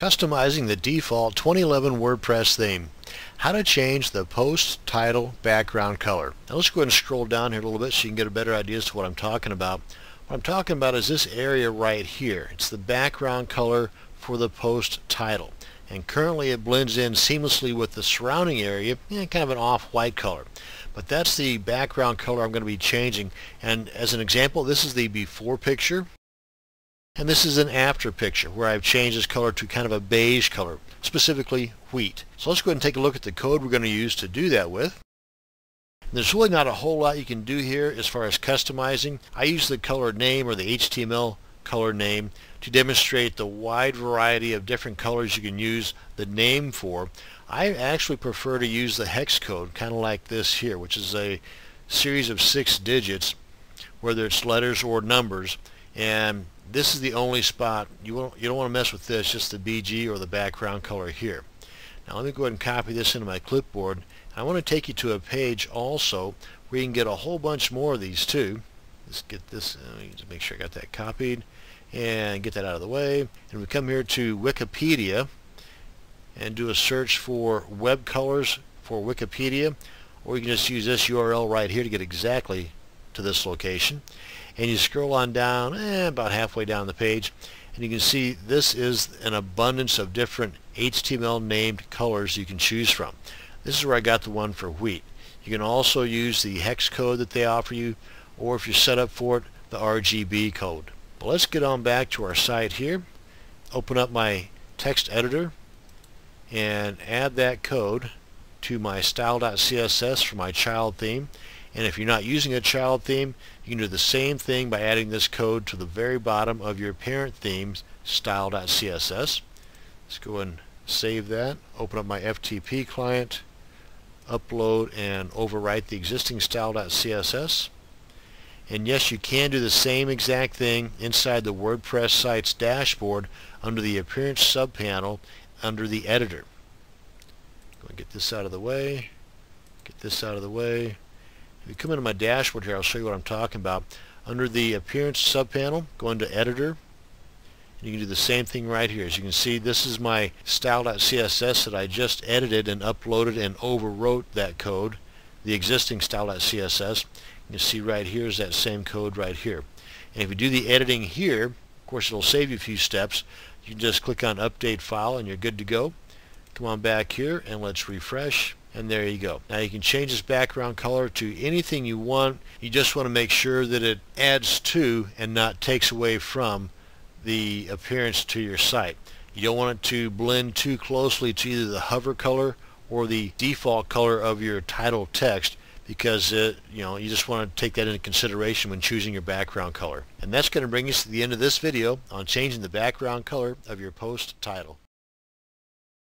Customizing the default 2011 WordPress theme. How to change the post title background color. Now let's go ahead and scroll down here a little bit so you can get a better idea as to what I'm talking about. What I'm talking about is this area right here. It's the background color for the post title. And currently it blends in seamlessly with the surrounding area, yeah, kind of an off-white color. But that's the background color I'm going to be changing. And as an example, this is the before picture. And this is an after picture where I've changed this color to kind of a beige color, specifically wheat. So let's go ahead and take a look at the code we're going to use to do that with. And there's really not a whole lot you can do here as far as customizing. I use the color name or the HTML color name to demonstrate the wide variety of different colors you can use the name for. I actually prefer to use the hex code, kind of like this here, which is a series of six digits, whether it's letters or numbers. And this is the only spot you won't you don't want to mess with this just the BG or the background color here. Now let me go ahead and copy this into my clipboard. I want to take you to a page also where you can get a whole bunch more of these too. Let's get this uh, to make sure I got that copied and get that out of the way. And we come here to Wikipedia and do a search for web colors for Wikipedia or you can just use this URL right here to get exactly to this location and you scroll on down eh, about halfway down the page and you can see this is an abundance of different HTML named colors you can choose from. This is where I got the one for wheat. You can also use the hex code that they offer you or if you're set up for it the RGB code. But let's get on back to our site here open up my text editor and add that code to my style.css for my child theme and if you're not using a child theme, you can do the same thing by adding this code to the very bottom of your parent theme's style.css. Let's go and save that, open up my FTP client, upload and overwrite the existing style.css. And yes, you can do the same exact thing inside the WordPress site's dashboard under the Appearance subpanel under the editor. Go and get this out of the way, get this out of the way, if you come into my dashboard here, I'll show you what I'm talking about. Under the Appearance subpanel, go into Editor. And you can do the same thing right here. As you can see, this is my style.css that I just edited and uploaded and overwrote that code, the existing style.css. You can see right here is that same code right here. And if you do the editing here, of course it'll save you a few steps. You can just click on Update File and you're good to go. Come on back here and let's refresh and there you go. Now you can change this background color to anything you want. You just want to make sure that it adds to and not takes away from the appearance to your site. You don't want it to blend too closely to either the hover color or the default color of your title text because it, you know you just want to take that into consideration when choosing your background color. And that's going to bring us to the end of this video on changing the background color of your post title.